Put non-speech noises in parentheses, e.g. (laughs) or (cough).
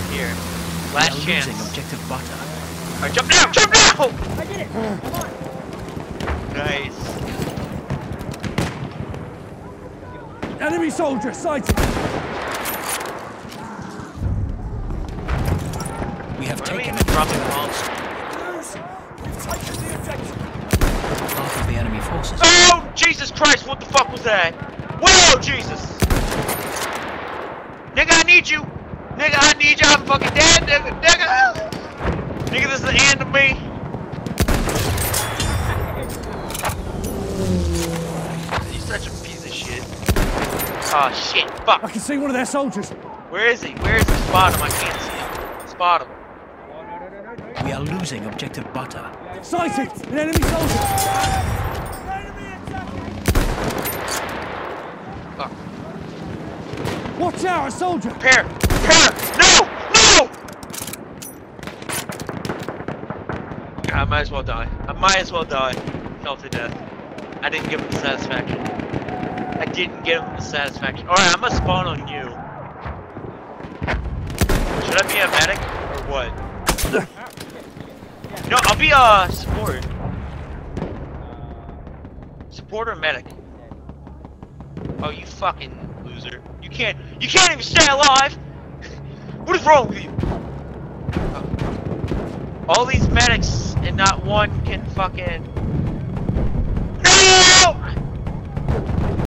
right here. We Last are chance. objective butter. Alright, jump now! Jump now! Oh. I did it! Come on! Nice. Enemy soldier sighted! We have Why are we taken the dropping bombs? half of the enemy forces. Oh, Jesus Christ, what the fuck was that? Whoa, Jesus! Nigga, I need you! Nigga, I need you, I'm fucking dead, nigga, nigga! Nigga, this is the end of me! You're such a piece of shit. Oh shit, fuck. I can see one of their soldiers. Where is he? Where is he? Spot him, I can't see him. Spot him. We are losing objective butter. Sighted! An enemy soldier! Fuck. Watch out, a soldier! Repair! Repair! No! No! I might as well die. I might as well die. Fell to death. I didn't give him the satisfaction. I didn't give him the satisfaction. Alright, I'm gonna spawn on you. Should I be a medic? Or what? No, I'll be a support. Support or medic? Oh, you fucking loser. You can't, you can't even stay alive! (laughs) what is wrong with you? All these medics and not one can fucking